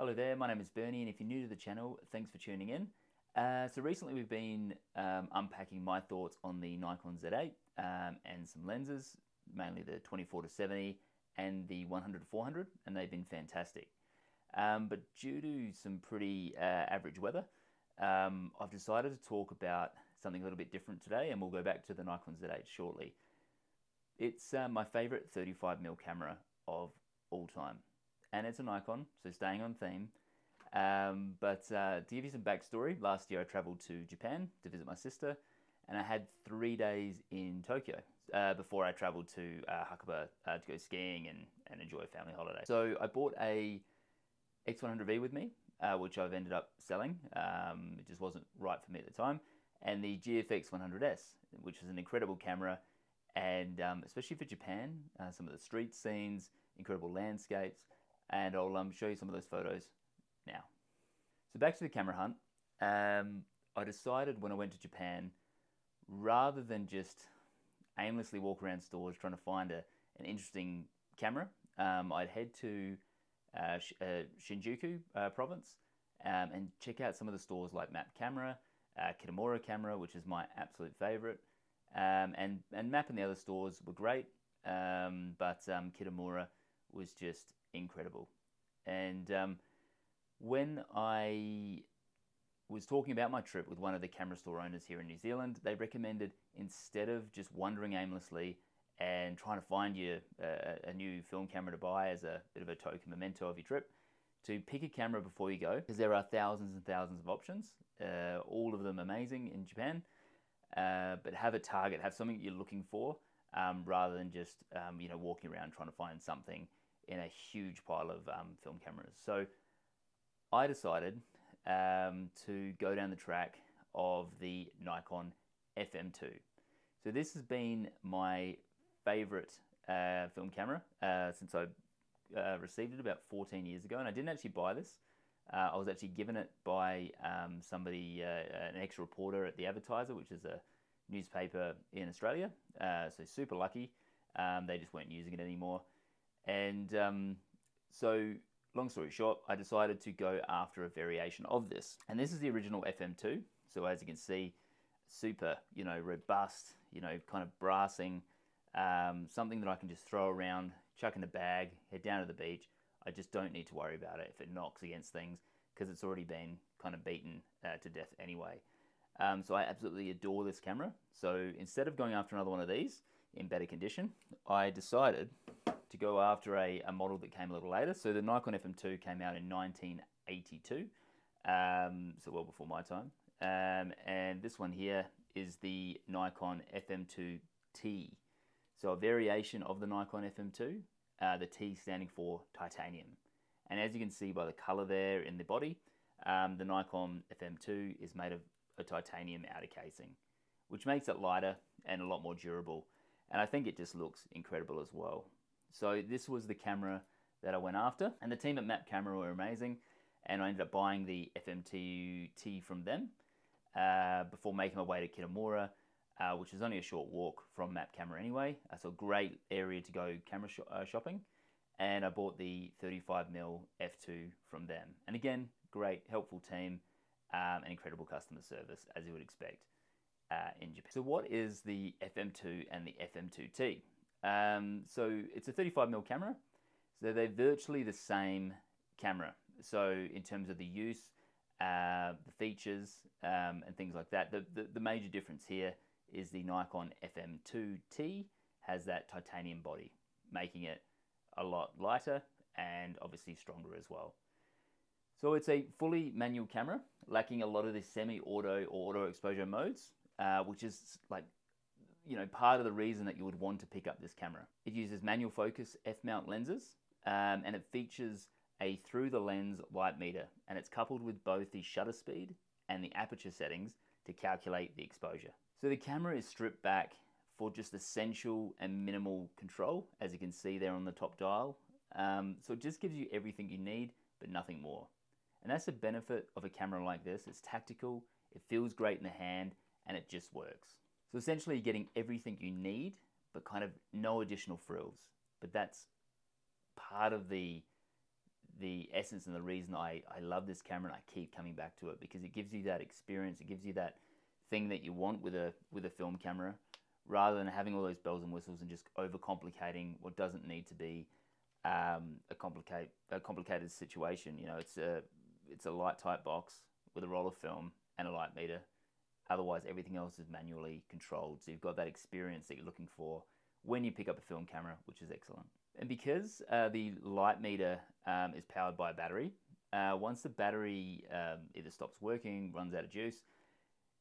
Hello there, my name is Bernie, and if you're new to the channel, thanks for tuning in. Uh, so recently we've been um, unpacking my thoughts on the Nikon Z8 um, and some lenses, mainly the 24 to 70 and the 100 to 400, and they've been fantastic. Um, but due to some pretty uh, average weather, um, I've decided to talk about something a little bit different today, and we'll go back to the Nikon Z8 shortly. It's uh, my favorite 35mm camera of all time and it's a Nikon, so staying on theme. Um, but uh, to give you some backstory, last year I traveled to Japan to visit my sister, and I had three days in Tokyo uh, before I traveled to uh, Hakuba uh, to go skiing and, and enjoy a family holiday. So I bought a X100V with me, uh, which I've ended up selling. Um, it just wasn't right for me at the time. And the GFX 100S, which is an incredible camera, and um, especially for Japan, uh, some of the street scenes, incredible landscapes and I'll um, show you some of those photos now. So back to the camera hunt. Um, I decided when I went to Japan, rather than just aimlessly walk around stores trying to find a, an interesting camera, um, I'd head to uh, Sh uh, Shinjuku uh, province um, and check out some of the stores like Map Camera, uh, Kitamura Camera, which is my absolute favorite. Um, and, and Map and the other stores were great, um, but um, Kitamura was just incredible. And um, when I was talking about my trip with one of the camera store owners here in New Zealand, they recommended instead of just wandering aimlessly and trying to find you a, a new film camera to buy as a bit of a token memento of your trip, to pick a camera before you go because there are thousands and thousands of options, uh, all of them amazing in Japan. Uh, but have a target, have something you're looking for, um, rather than just um, you know walking around trying to find something in a huge pile of um, film cameras. So I decided um, to go down the track of the Nikon FM2. So this has been my favorite uh, film camera uh, since I uh, received it about 14 years ago, and I didn't actually buy this. Uh, I was actually given it by um, somebody, uh, an ex-reporter at the Advertiser, which is a newspaper in Australia. Uh, so super lucky. Um, they just weren't using it anymore. And um, so, long story short, I decided to go after a variation of this. And this is the original FM2. So as you can see, super, you know, robust, you know, kind of brassing, um, something that I can just throw around, chuck in a bag, head down to the beach. I just don't need to worry about it if it knocks against things because it's already been kind of beaten uh, to death anyway. Um, so I absolutely adore this camera. So instead of going after another one of these in better condition, I decided to go after a, a model that came a little later. So the Nikon FM2 came out in 1982, um, so well before my time. Um, and this one here is the Nikon FM2T. So a variation of the Nikon FM2, uh, the T standing for titanium. And as you can see by the color there in the body, um, the Nikon FM2 is made of a titanium outer casing, which makes it lighter and a lot more durable. And I think it just looks incredible as well. So this was the camera that I went after, and the team at Map Camera were amazing, and I ended up buying the FMT from them uh, before making my way to Kitamura, uh, which is only a short walk from Map Camera anyway. So a great area to go camera sh uh, shopping, and I bought the 35mm f2 from them. And again, great, helpful team, um, and incredible customer service as you would expect uh, in Japan. So what is the FM2 and the FM2T? Um, so it's a 35mm camera. So they're virtually the same camera. So in terms of the use, uh, the features, um, and things like that, the, the, the, major difference here is the Nikon FM2T has that titanium body, making it a lot lighter and obviously stronger as well. So it's a fully manual camera, lacking a lot of the semi-auto or auto exposure modes, uh, which is like you know, part of the reason that you would want to pick up this camera. It uses manual focus f-mount lenses um, and it features a through the lens light meter and it's coupled with both the shutter speed and the aperture settings to calculate the exposure. So the camera is stripped back for just essential and minimal control as you can see there on the top dial. Um, so it just gives you everything you need but nothing more. And that's the benefit of a camera like this. It's tactical, it feels great in the hand and it just works. So essentially you're getting everything you need, but kind of no additional frills. But that's part of the the essence and the reason I, I love this camera and I keep coming back to it because it gives you that experience, it gives you that thing that you want with a with a film camera rather than having all those bells and whistles and just overcomplicating what doesn't need to be um, a complicate a complicated situation. You know, it's a it's a light tight box with a roll of film and a light meter. Otherwise, everything else is manually controlled. So you've got that experience that you're looking for when you pick up a film camera, which is excellent. And because uh, the light meter um, is powered by a battery, uh, once the battery um, either stops working, runs out of juice,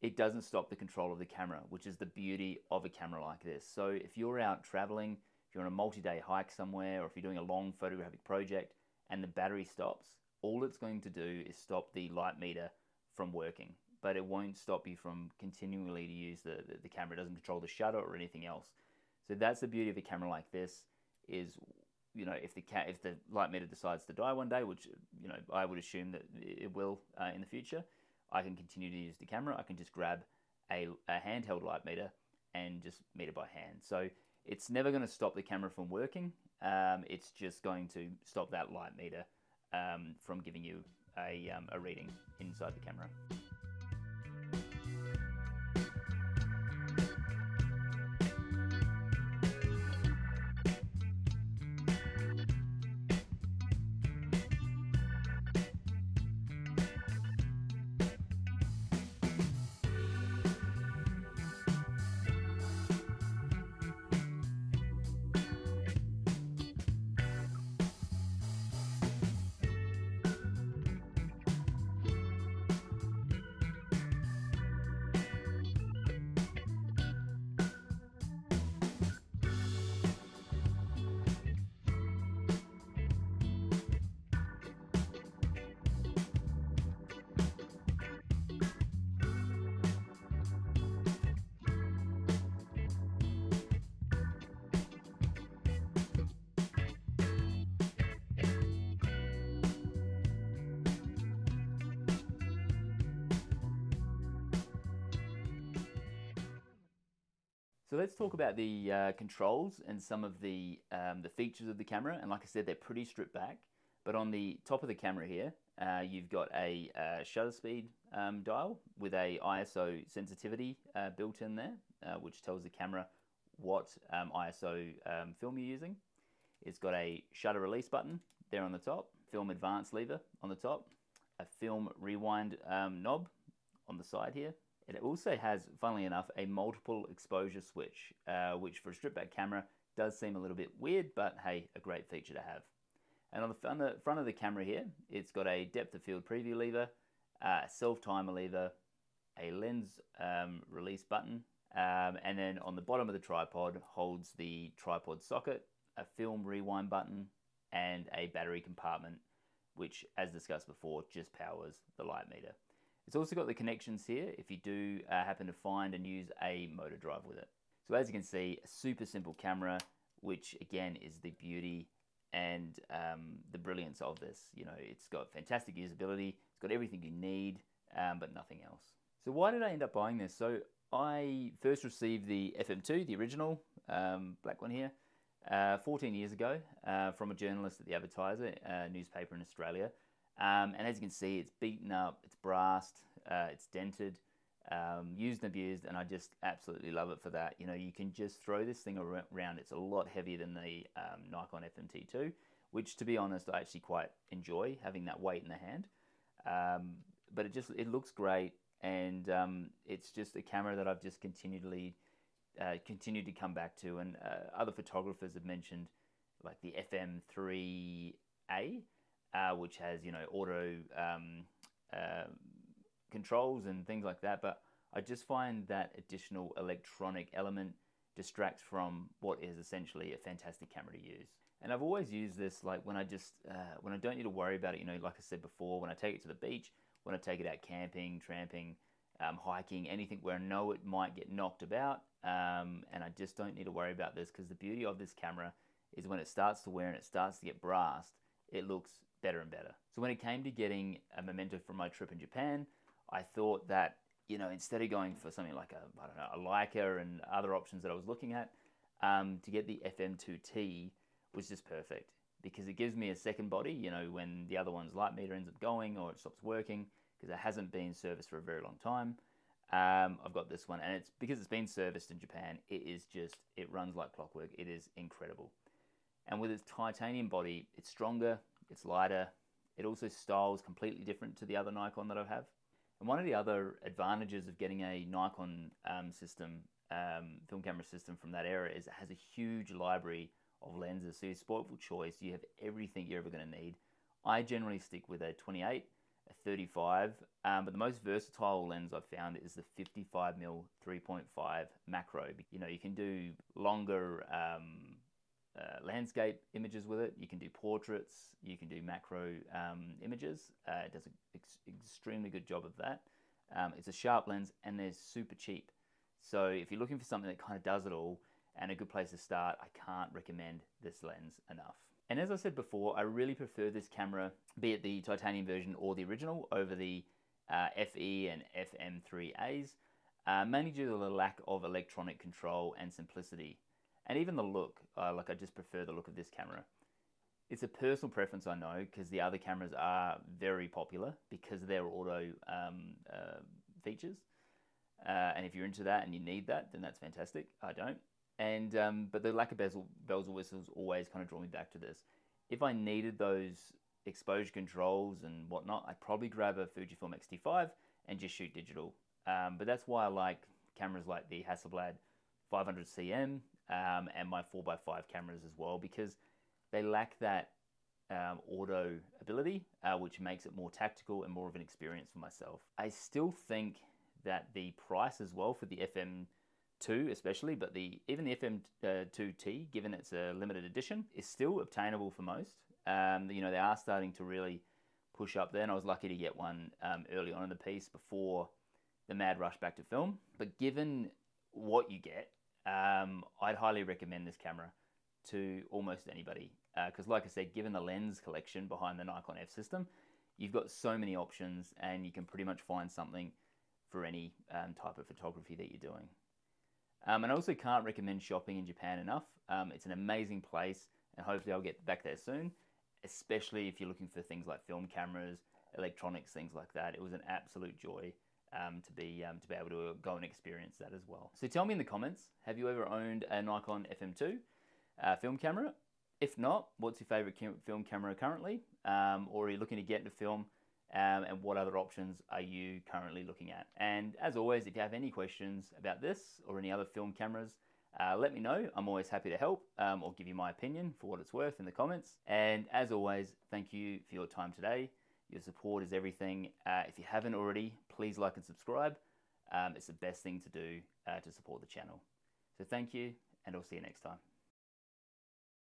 it doesn't stop the control of the camera, which is the beauty of a camera like this. So if you're out traveling, if you're on a multi-day hike somewhere, or if you're doing a long photographic project and the battery stops, all it's going to do is stop the light meter from working, but it won't stop you from continually to use the, the, the camera. It doesn't control the shutter or anything else. So that's the beauty of a camera like this is you know if the ca- if the light meter decides to die one day, which you know I would assume that it will uh, in the future, I can continue to use the camera. I can just grab a, a handheld light meter and just meter by hand. So it's never going to stop the camera from working. Um, it's just going to stop that light meter um, from giving you a, um, a reading inside the camera. So let's talk about the uh, controls and some of the um, the features of the camera. And like I said, they're pretty stripped back. But on the top of the camera here, uh, you've got a uh, shutter speed um, dial with a ISO sensitivity uh, built in there, uh, which tells the camera what um, ISO um, film you're using. It's got a shutter release button there on the top, film advance lever on the top, a film rewind um, knob on the side here, it also has, funnily enough, a multiple exposure switch, uh, which for a strip back camera does seem a little bit weird, but hey, a great feature to have. And on the, on the front of the camera here, it's got a depth of field preview lever, a self timer lever, a lens um, release button, um, and then on the bottom of the tripod holds the tripod socket, a film rewind button, and a battery compartment, which, as discussed before, just powers the light meter. It's also got the connections here if you do uh, happen to find and use a motor drive with it. So as you can see, a super simple camera, which again is the beauty and um, the brilliance of this. You know, it's got fantastic usability, it's got everything you need, um, but nothing else. So why did I end up buying this? So I first received the FM2, the original um, black one here, uh, 14 years ago uh, from a journalist at the Advertiser, a newspaper in Australia. Um, and as you can see, it's beaten up, it's brassed, uh, it's dented, um, used and abused, and I just absolutely love it for that. You know, you can just throw this thing around. It's a lot heavier than the um, Nikon FMT2, which, to be honest, I actually quite enjoy having that weight in the hand. Um, but it just it looks great, and um, it's just a camera that I've just continually uh, continued to come back to. And uh, other photographers have mentioned like the FM3A uh, which has you know auto um, uh, controls and things like that. But I just find that additional electronic element distracts from what is essentially a fantastic camera to use. And I've always used this like when I just uh, when I don't need to worry about it. You know, like I said before, when I take it to the beach, when I take it out camping, tramping, um, hiking, anything where I know it might get knocked about, um, and I just don't need to worry about this because the beauty of this camera is when it starts to wear and it starts to get brassed, it looks better and better. So when it came to getting a memento from my trip in Japan, I thought that you know instead of going for something like a I don't know a Leica and other options that I was looking at, um, to get the FM2T was just perfect. because it gives me a second body, you know, when the other one's light meter ends up going or it stops working because it hasn't been serviced for a very long time. Um, I've got this one and it's because it's been serviced in Japan, it is just, it runs like clockwork. It is incredible. And with its titanium body, it's stronger, it's lighter. It also styles completely different to the other Nikon that I have. And one of the other advantages of getting a Nikon um, system, um, film camera system from that era is it has a huge library of lenses. So you're for choice. You have everything you're ever going to need. I generally stick with a 28, a 35, um, but the most versatile lens I've found is the 55mm 3.5 macro. You know, you can do longer um, uh, landscape images with it. You can do portraits. You can do macro um, images. Uh, it does an ex extremely good job of that. Um, it's a sharp lens and they're super cheap. So if you're looking for something that kind of does it all, and a good place to start. I can't recommend this lens enough. And as I said before, I really prefer this camera, be it the titanium version or the original, over the uh, FE and FM3As, uh, mainly due to the lack of electronic control and simplicity. And even the look, uh, like I just prefer the look of this camera. It's a personal preference, I know, because the other cameras are very popular because of their auto um, uh, features. Uh, and if you're into that and you need that, then that's fantastic. I don't. And um, but the lack of bezel, bells or whistles always kind of draw me back to this. If I needed those exposure controls and whatnot, I'd probably grab a Fujifilm X-T5 and just shoot digital. Um, but that's why I like cameras like the Hasselblad 500cm um, and my 4x5 cameras as well because they lack that um, auto ability, uh, which makes it more tactical and more of an experience for myself. I still think that the price as well for the FM 2 especially, but the even the FM2T, uh, given it's a limited edition, is still obtainable for most. Um, you know, they are starting to really push up there, and I was lucky to get one um, early on in the piece before the mad rush back to film. But given what you get, um, I'd highly recommend this camera to almost anybody. Because, uh, like I said, given the lens collection behind the Nikon F system, you've got so many options, and you can pretty much find something for any um, type of photography that you're doing. Um, and I also can't recommend shopping in Japan enough. Um, it's an amazing place, and hopefully I'll get back there soon, especially if you're looking for things like film cameras, electronics, things like that. It was an absolute joy um, to be um, to be able to go and experience that as well. So tell me in the comments, have you ever owned a Nikon FM2 uh, film camera? If not, what's your favorite film camera currently? Um, or are you looking to get into film? um, and what other options are you currently looking at. And as always, if you have any questions about this or any other film cameras, uh, let me know. I'm always happy to help um, or give you my opinion for what it's worth in the comments. And as always, thank you for your time today. Your support is everything. Uh, if you haven't already, please like and subscribe. Um, it's the best thing to do uh, to support the channel. So thank you, and I'll see you next time.